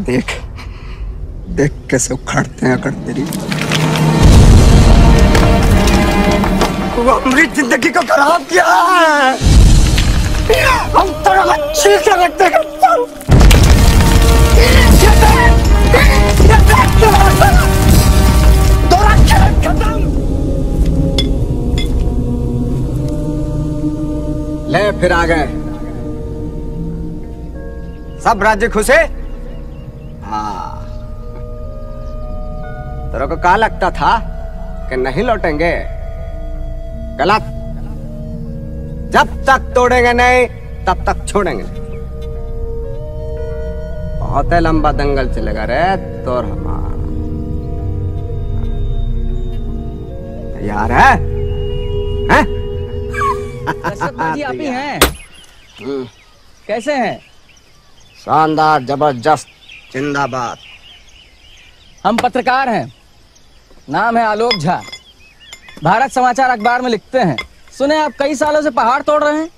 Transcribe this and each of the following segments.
देख देख कैसे उखाड़ते हैं अकड़ तेरी। हमारी ज़िंदगी को खराब किया है। हम तेरा अच्छी से रखते हैं। ले फिर आ गए। सब राज्य खुश हाँ? तेरे को कहा लगता था कि नहीं लौटेंगे? गलत। जब तक तोड़ेंगे नहीं तब तक छोड़ेंगे बहुत ही लंबा दंगल चलेगा रे तो हमारा। तैयार है? हैं? आप ही हैं। हम्म, कैसे हैं? शानदार ज़बरदस्त जिंदाबाद। हम पत्रकार हैं। नाम है आलोक झा। भारत समाचार अखबार में लिखते हैं सुने आप कई सालों से पहाड़ तोड़ रहे हैं?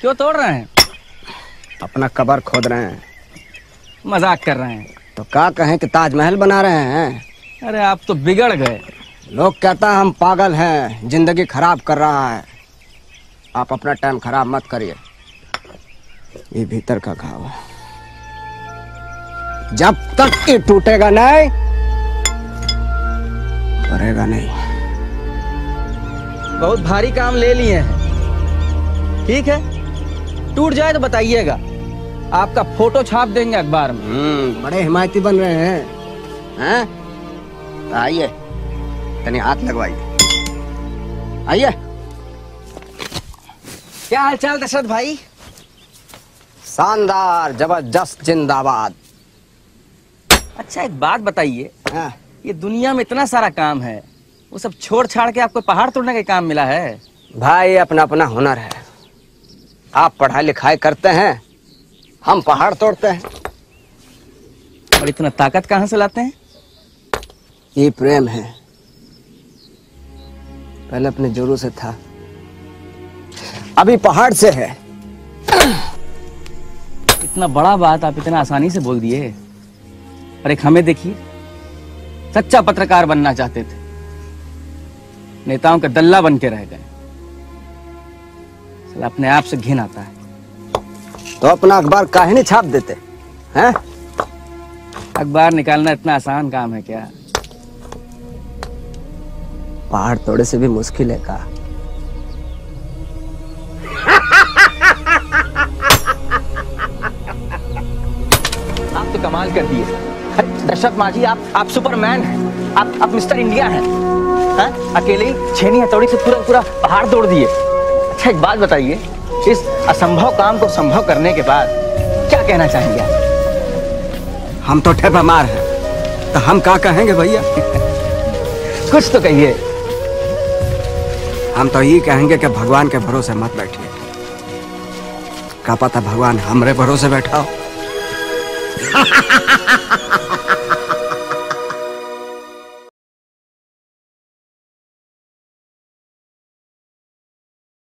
क्यों तोड़ रहे हैं? अपना कबर खोद रहे हैं। मज़ाक कर रहे हैं। तो क्या कहें कि ताजमहल बना रहे हैं? अरे आप तो बिगड़ गए। लोग कहता है हम पागल हैं ज़िंदगी खराब कर रहा है। आप अपना टाइम खराब मत करिए। ये भीतर का घाव है। जब तक ये टूटेगा नहीं भरेगा नहीं। बहुत भारी काम ले लिए हैं। ठीक है? टूट जाए तो बताइएगा। आपका फ़ोटो छाप देंगे अखबार में। हम्म बड़े हिमायती बन रहे हैं। हैं? तो आइए। तनी हाथ लगवाइए। आइए। क्या हालचाल दशरथ भाई? शानदार ज़बरदस्त जिंदाबाद। अच्छा एक बात बताइए। हाँ, ये दुनिया में इतना सारा काम है। वो सब छोड़ छाड़ के आपको पहाड़ तोड़ने का काम मिला है। भाई अपना अपना हुनर है। आप पढ़ाई लिखाई करते हैं हम पहाड़ तोड़ते हैं। और इतना ताकत कहाँ से लाते हैं? ये प्रेम है। पहले अपने जोरों से था। अभी पहाड़ से है। इतना बड़ा बात आप इतना आसानी से बोल दिए। एक हमें देखिए। सच्चा पत्रकार बनना चाहते थे। नेताओं का दल्ला बन के रह गए। साला अपने आप से घिन आता है। तो अपना अखबार काहे नहीं छाप देते हैं? अखबार निकालना इतना आसान काम है क्या? पहाड़ तोड़े से भी मुश्किल है का आप तो कमाल कर दिए। दशरथ माझी आप आप सुपरमैन हैं। आप आप मिस्टर इंडिया हैं। हैं? अकेले ही छेनी हथौड़ी से पूरा पूरा पहाड़ तोड़ दिए। अच्छा एक बात बताइए इस असंभव काम को संभव करने के बाद क्या कहना चाहेंगे आप? हम तो ठेपा मार हैं। तो हम क्या कहेंगे भैया? कुछ तो कहिए। हम तो ये कहेंगे कि भगवान के भरोसे मत बैठिए। का पता भगवान हमरे भरोसे बैठा हो